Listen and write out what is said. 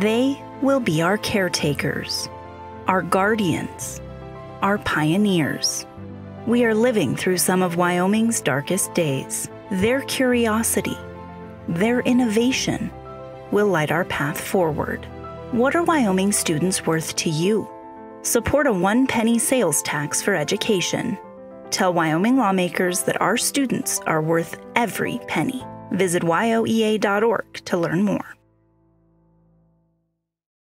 They will be our caretakers, our guardians, our pioneers. We are living through some of Wyoming's darkest days. Their curiosity, their innovation will light our path forward. What are Wyoming students worth to you? Support a one penny sales tax for education. Tell Wyoming lawmakers that our students are worth every penny. Visit wyoea.org to learn more.